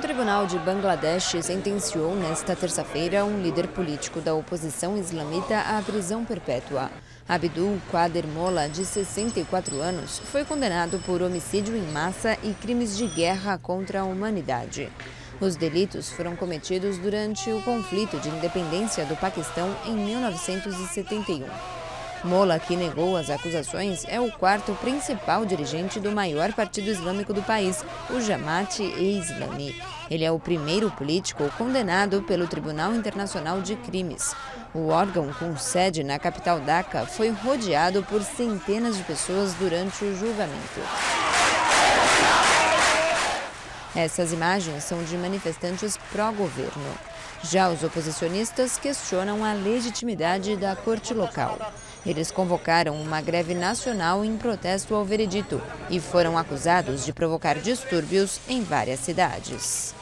tribunal de Bangladesh sentenciou nesta terça-feira um líder político da oposição islamita à prisão perpétua. Abdul Qadir Mola, de 64 anos, foi condenado por homicídio em massa e crimes de guerra contra a humanidade. Os delitos foram cometidos durante o conflito de independência do Paquistão em 1971. Mola, que negou as acusações, é o quarto principal dirigente do maior partido islâmico do país, o Jamaat-e-Islami. Ele é o primeiro político condenado pelo Tribunal Internacional de Crimes. O órgão, com sede na capital Dhaka, foi rodeado por centenas de pessoas durante o julgamento. Essas imagens são de manifestantes pró-governo. Já os oposicionistas questionam a legitimidade da corte local. Eles convocaram uma greve nacional em protesto ao veredito e foram acusados de provocar distúrbios em várias cidades.